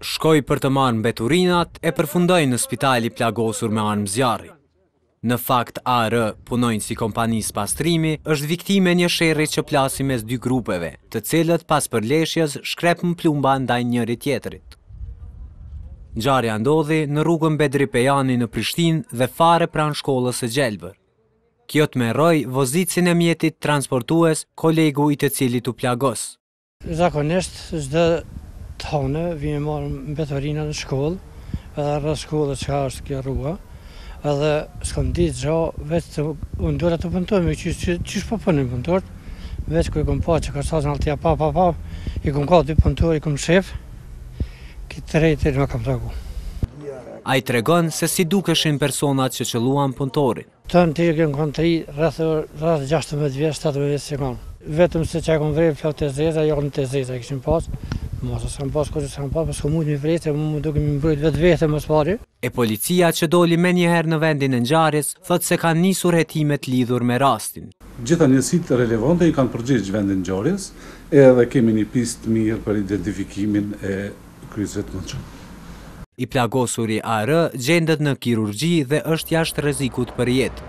Shkoi për të marrë mbeturinat e përfundoi në spital i plagosur me armë zjarri. Në fakt, AR, punonjës i kompanisë së pastrimit, është viktimë e një sherri që plasi mes dy grupeve, të cilët pas përleshjes shkrepën plumba ndaj njëri-tjetrit. Ngjarja ndodhi në rrugën Bedri Pejani në Prishtinë dhe fare pranë shkollës së Gjelbër. Kjo tmerroi vozitësin e mjetit transportues kolegu i të cilit u plagos. Zakonisht çdo të hënë vim e marrim mbeturinat në shkollë edhe rreth shkollës çka është kjo rruga edhe s'kam ditë gjo veç se unë dora të punëtoj me qysh që qysh po punojnë punëtorët veç kur e kom pa që krisën alltia pa pa pa i kom ka dy punëtorë i kom shef këtë tretin ma kanë plagu. Ai tregon se si dukeshin personat që qëlluan punëtorin. Ata jonë kon tri rreth rreth gjashtëmbëdhjetë vjeç shtatëmbëdhjetë vjeç jonë kon vetëm se çka kom vrer flokë të zeza jakne të zeza kishin pas mos s'kam pas kurrë s'kam pas po s'kam mujt me vrejt se m'u duke mi mbrojt vetë veten ma s'pari. E policia që doli menjëherë në vendin e ngjarjes thotë se kanë nisur hetimet lidhur me rastin. Gjitha njësitë relevante i kanë përgjegjë vendit të ngjarjes edhe kemi një pistë të mirë për identifikimin e Kryesve të mundshëm. I plagosuri AR gjendet në kirurgji dhe është jashtë rrezikut për jetë.